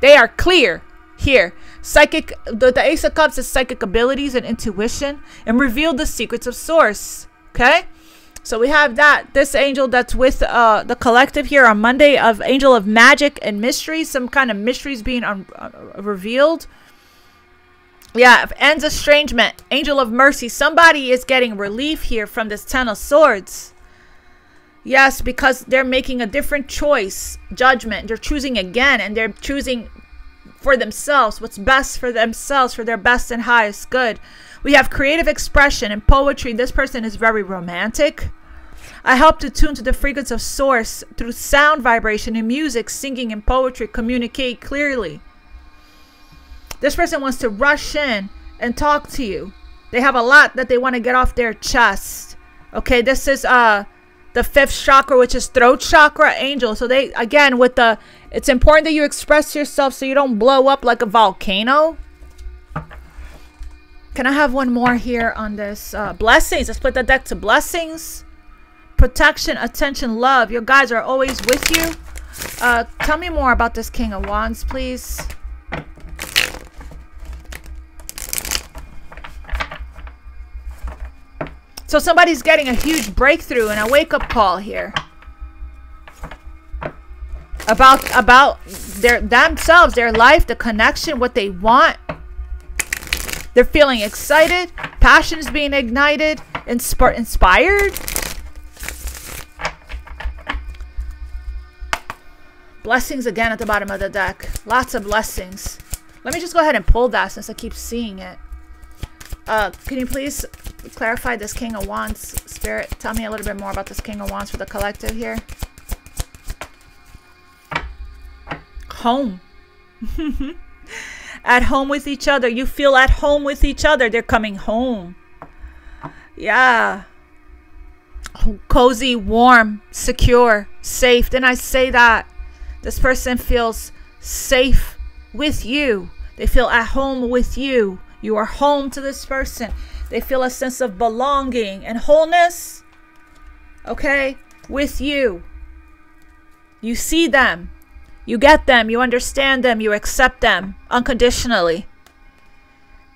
They are clear here. Psychic, the, the Ace of Cups is psychic abilities and intuition and reveal the secrets of source. Okay? So we have that. This angel that's with uh, the collective here on Monday of angel of magic and mysteries. Some kind of mysteries being uh, revealed. Yeah, ends estrangement. Angel of mercy. Somebody is getting relief here from this Ten of Swords. Yes, because they're making a different choice, judgment. They're choosing again, and they're choosing for themselves what's best for themselves, for their best and highest good. We have creative expression and poetry. This person is very romantic. I help to tune to the frequency of source through sound vibration and music, singing and poetry, communicate clearly. This person wants to rush in and talk to you. They have a lot that they want to get off their chest. Okay, this is uh the fifth chakra, which is throat chakra angel. So they again with the it's important that you express yourself so you don't blow up like a volcano. Can I have one more here on this? Uh, blessings. Let's put the deck to blessings. Protection, attention, love. Your guys are always with you. Uh, tell me more about this King of Wands, please. So somebody's getting a huge breakthrough and a wake-up call here. About about their themselves, their life, the connection, what they want. They're feeling excited, passion is being ignited, insp inspired. Blessings again at the bottom of the deck. Lots of blessings. Let me just go ahead and pull that since I keep seeing it. Uh, can you please clarify this King of Wands spirit? Tell me a little bit more about this King of Wands for the collective here. Home. at home with each other. You feel at home with each other. They're coming home. Yeah. Cozy, warm, secure, safe. Then I say that this person feels safe with you. They feel at home with you. You are home to this person. They feel a sense of belonging and wholeness, okay, with you. You see them. You get them. You understand them. You accept them unconditionally.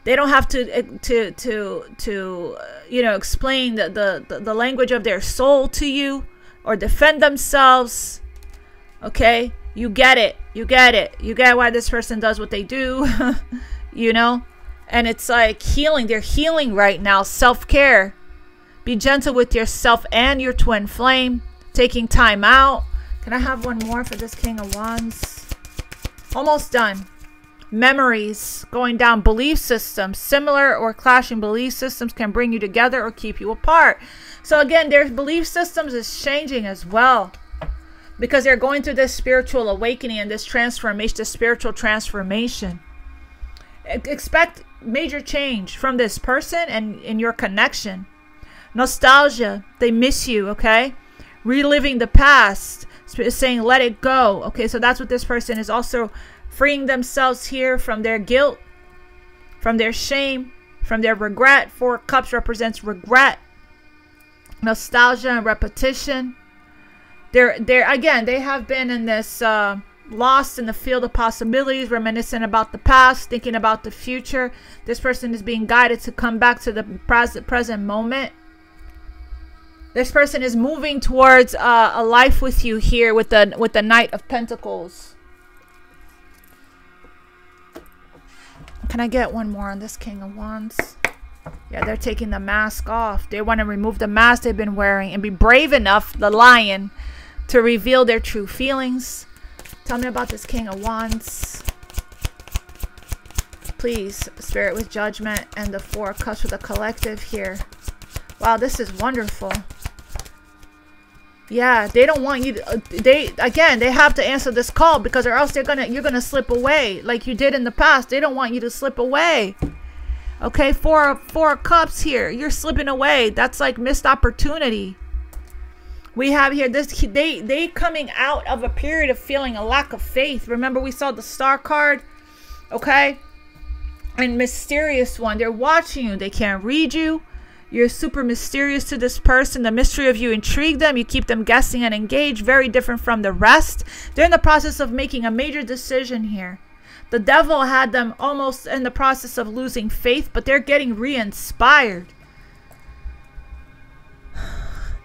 They don't have to eh, to to to uh, you know explain the, the the language of their soul to you or defend themselves. Okay? You get it. You get it. You get why this person does what they do. you know? And it's like healing. They're healing right now. Self care. Be gentle with yourself and your twin flame. Taking time out. Can I have one more for this King of Wands? Almost done. Memories going down. Belief systems. Similar or clashing belief systems can bring you together or keep you apart. So again, their belief systems is changing as well because they're going through this spiritual awakening and this transformation, this spiritual transformation. Expect major change from this person and in your connection. Nostalgia, they miss you, okay? Reliving the past, saying let it go. Okay, so that's what this person is also freeing themselves here from their guilt, from their shame, from their regret. Four cups represents regret, nostalgia, and repetition. They're they're again, they have been in this uh lost in the field of possibilities, reminiscing about the past, thinking about the future. This person is being guided to come back to the present present moment. This person is moving towards uh, a life with you here with the with the Knight of Pentacles. Can I get one more on this King of Wands? Yeah, they're taking the mask off. They want to remove the mask they've been wearing and be brave enough, the lion, to reveal their true feelings. Tell me about this King of Wands. Please, Spirit with Judgment and the Four Cups with the Collective here. Wow, this is wonderful. Yeah, they don't want you to, uh, they, again, they have to answer this call because or else they're gonna, you're gonna slip away like you did in the past. They don't want you to slip away. Okay, four, four cups here. You're slipping away. That's like missed opportunity. We have here this, they, they coming out of a period of feeling a lack of faith. Remember we saw the star card, okay? And mysterious one. They're watching you. They can't read you. You're super mysterious to this person. The mystery of you intrigue them. You keep them guessing and engaged. Very different from the rest. They're in the process of making a major decision here. The devil had them almost in the process of losing faith, but they're getting re inspired.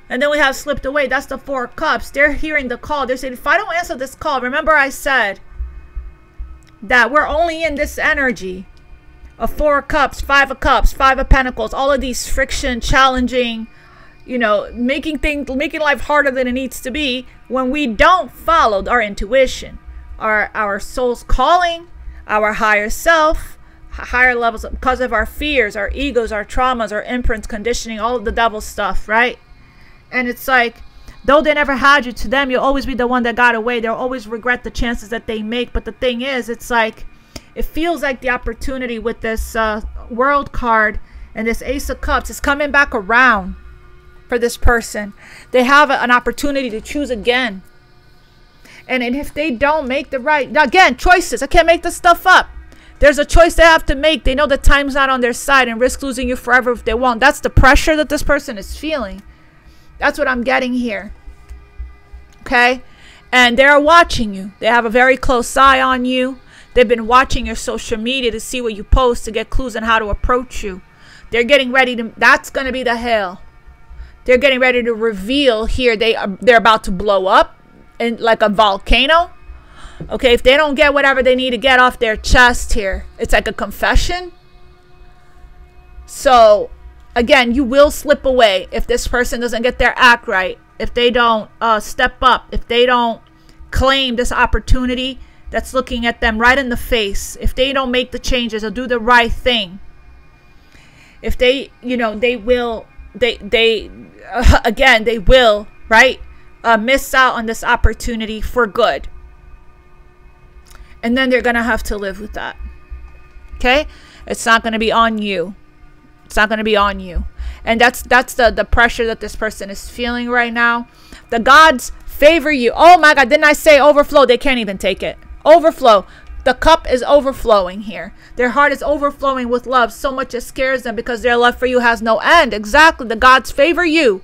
And then we have slipped away. That's the four cups. They're hearing the call. They're saying, if I don't answer this call, remember I said that we're only in this energy of four cups, five of cups, five of pentacles, all of these friction, challenging, you know, making things, making life harder than it needs to be when we don't follow our intuition, our, our soul's calling, our higher self, higher levels because of our fears, our egos, our traumas, our imprints, conditioning, all of the devil stuff, right? And it's like, though they never had you to them, you'll always be the one that got away. They'll always regret the chances that they make. But the thing is, it's like, it feels like the opportunity with this uh, world card and this ace of cups is coming back around for this person. They have a, an opportunity to choose again. And, and if they don't make the right now again choices. I can't make this stuff up. There's a choice they have to make. They know the time's not on their side and risk losing you forever if they won't. That's the pressure that this person is feeling that's what i'm getting here okay and they're watching you they have a very close eye on you They've been watching your social media to see what you post to get clues on how to approach you. They're getting ready to that's going to be the hell. They're getting ready to reveal here they are they're about to blow up in like a volcano. Okay, if they don't get whatever they need to get off their chest here, it's like a confession. So, again, you will slip away if this person doesn't get their act right, if they don't uh, step up, if they don't claim this opportunity that's looking at them right in the face, if they don't make the changes or do the right thing, if they, you know, they will, they, they, uh, again, they will, right, uh, miss out on this opportunity for good. And then they're going to have to live with that. Okay? It's not going to be on you. It's not going to be on you. And that's that's the the pressure that this person is feeling right now. The gods favor you. Oh my god, didn't I say overflow? They can't even take it. Overflow. The cup is overflowing here. Their heart is overflowing with love. So much it scares them because their love for you has no end. Exactly. The gods favor you.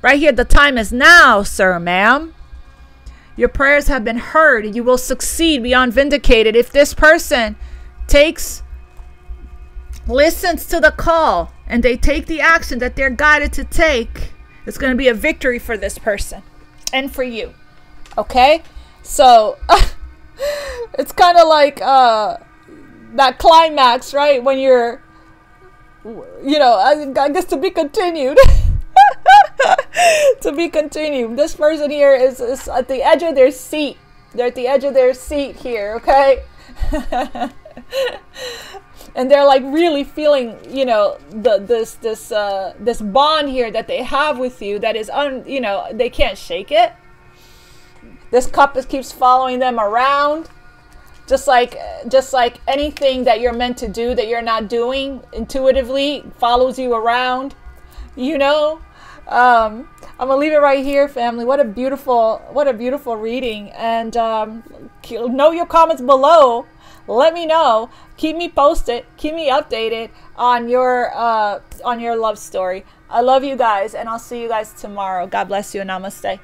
Right here, the time is now, sir, ma'am. Your prayers have been heard. You will succeed beyond vindicated if this person takes, listens to the call, and they take the action that they're guided to take. It's going to be a victory for this person and for you. Okay? So. it's kind of like uh, that climax, right? When you're, you know, I, I guess to be continued. to be continued. This person here is, is at the edge of their seat. They're at the edge of their seat here, okay? and they're like really feeling, you know, the this this uh this bond here that they have with you that is un, you know, they can't shake it. This cup just keeps following them around. Just like just like anything that you're meant to do that you're not doing intuitively follows you around. You know? Um, I'm gonna leave it right here, family. What a beautiful, what a beautiful reading. And um, know your comments below. Let me know. Keep me posted. Keep me updated on your uh, on your love story. I love you guys, and I'll see you guys tomorrow. God bless you and namaste.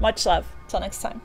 Much love. Till next time.